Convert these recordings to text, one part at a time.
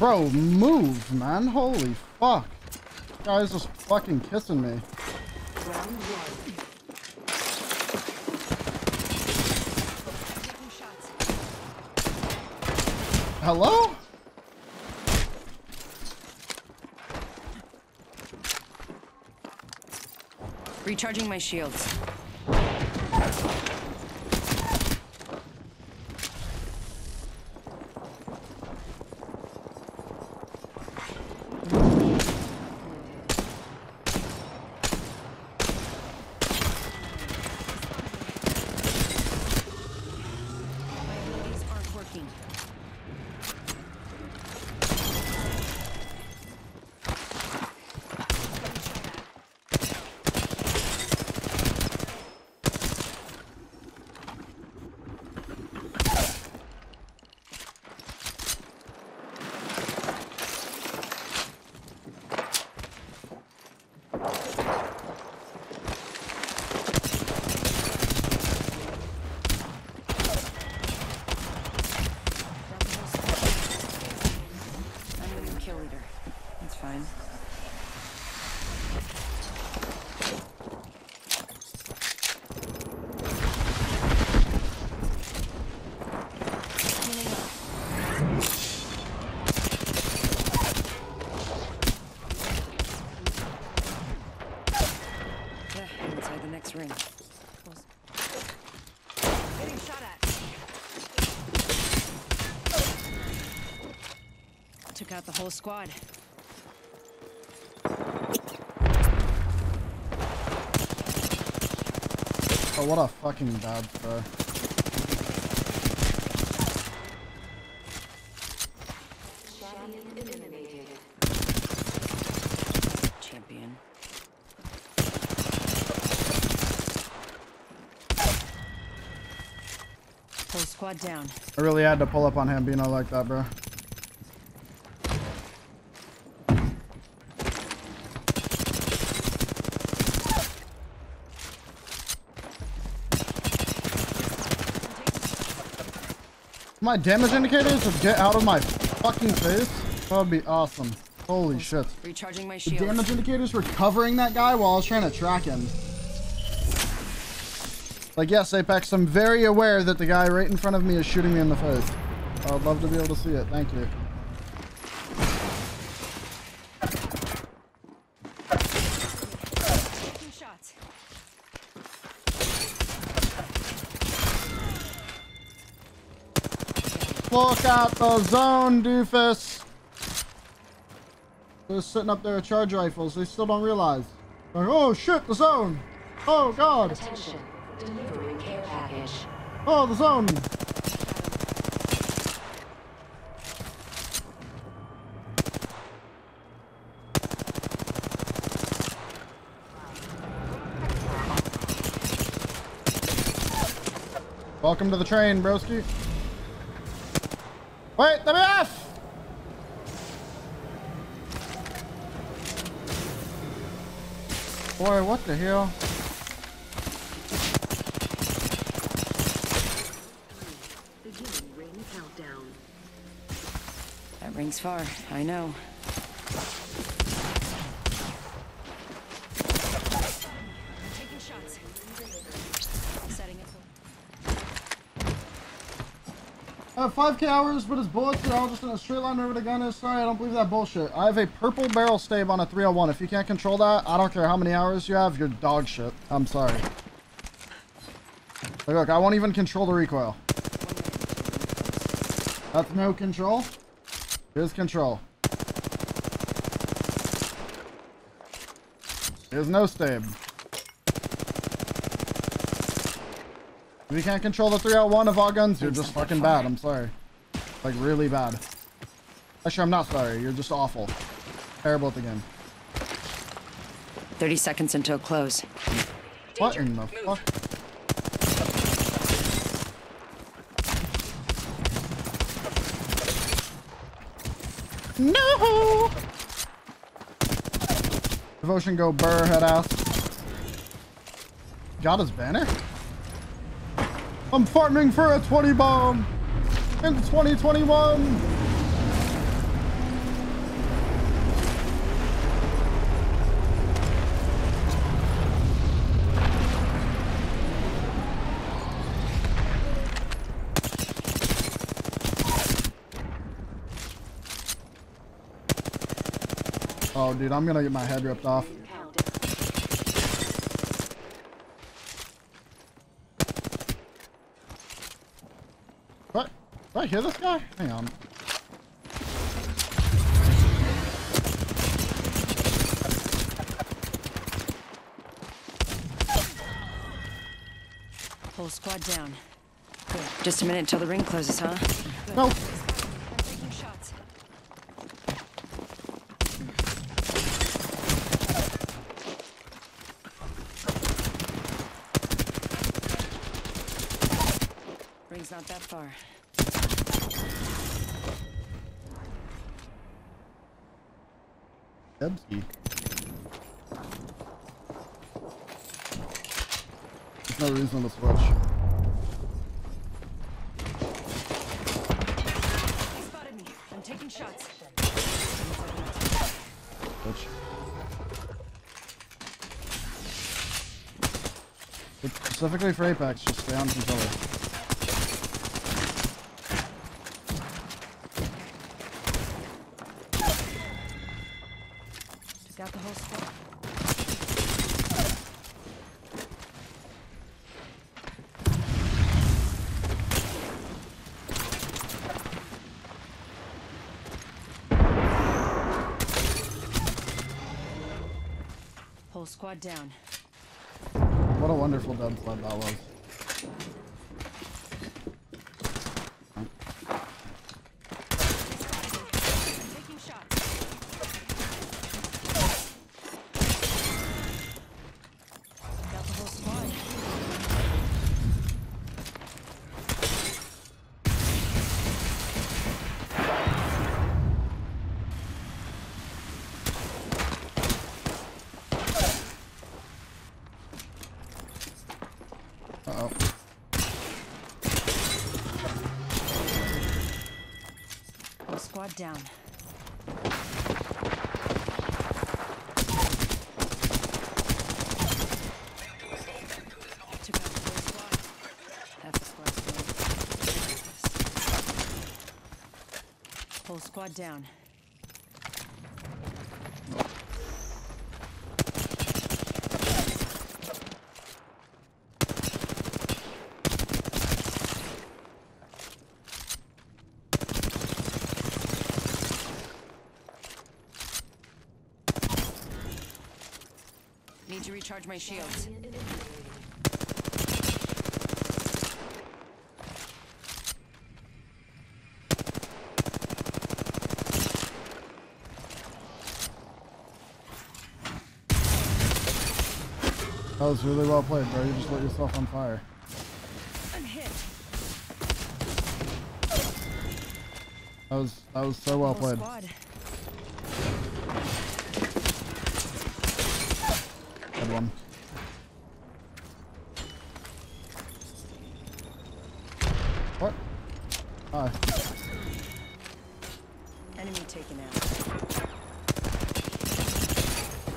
Bro, move, man. Holy fuck. This guy's just fucking kissing me. Hello? Recharging my shields. My abilities aren't working. I'm the new kill leader. That's fine. Healing up. Yeah, I'm inside the next ring. Close. Getting shot at. Took out the whole squad. Oh, what a fucking bad throw. Champion Whole squad down. I really had to pull up on him, Hambino like that, bro. My damage indicators would get out of my fucking face. That would be awesome. Holy shit. Recharging my The shield. damage indicators were covering that guy while I was trying to track him. Like, yes, Apex, I'm very aware that the guy right in front of me is shooting me in the face. I would love to be able to see it. Thank you. Taking shots. Look at the zone, doofus. They're sitting up there with charge rifles. They still don't realize. Like, oh shit, the zone. Oh god. Attention. Delivering care package. Oh, the zone. Welcome to the train, broski. Wait, WF! Boy, what the hell? Beginning ring countdown. That rings far. I know. Taking shots. Setting it. Uh, I have 5k hours, but his bullets are all just in a straight line wherever the gun is. Sorry, I don't believe that bullshit. I have a purple barrel stave on a 301. If you can't control that, I don't care how many hours you have, you're dog shit. I'm sorry. Look, look, I won't even control the recoil. That's no control. Here's control. Here's no stave. If you can't control the 301 of all guns, you're just fucking bad. I'm sorry. Like, really bad. Actually, I'm not sorry. You're just awful. Terrible at the game. 30 seconds until close. What in the fuck? No! Devotion go burr head ass. Got his banner? I'm farming for a 20 bomb in 2021. Oh, dude, I'm gonna get my head ripped off. I hear this guy? Hang on. Whole squad down. Good. Just a minute till the ring closes, huh? No. I'm taking shots. Ring's not that far. Debsy. There's no reason to switch. He. I'm taking shots. Switch. But specifically for Apex, just stay on controller. Whole squad down. What a wonderful dub sled that was. Squad down. Squad down. To recharge my shields. That was really well played, bro. You just lit yourself on fire. I'm hit. That was that was so well played. Good one. What? Hi. Enemy taken out.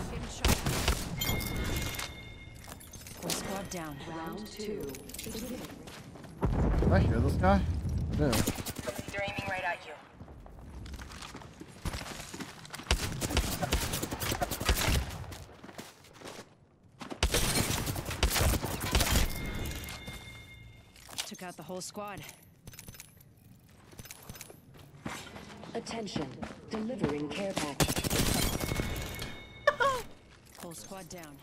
Getting shot. Whole squad down. Round two. Did I hear this guy? I do. They're aiming right at you. Took out the whole squad. Attention. Delivering care package. Whole squad down.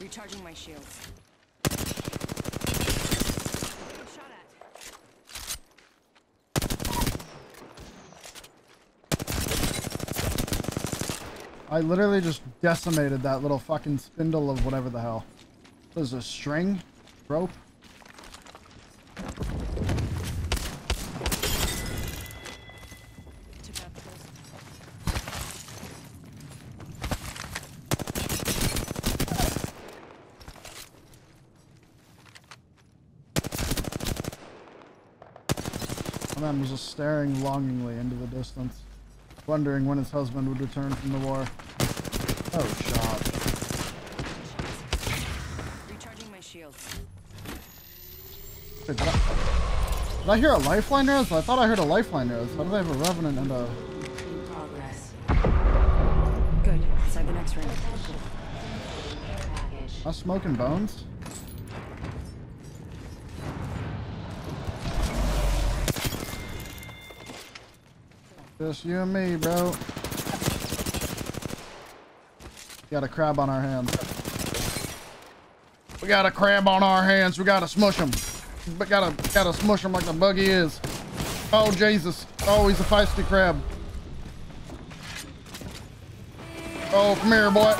Recharging my shields. Getting shot at. I literally just decimated that little fucking spindle of whatever the hell. There's a string? Rope? The man was just staring longingly into the distance, wondering when his husband would return from the war. Oh, shot. Recharging my shields. Wait, did, I, did I hear a lifeline there? I thought I heard a lifeline there. How do they have a revenant and a... In progress. Good. Inside the next ring. Am I smoking bones? Just you and me, bro. Got a crab on our hands. We got a crab on our hands. We gotta smush him. But gotta gotta smush him like the buggy is. Oh Jesus! Oh, he's a feisty crab. Oh, come here, boy.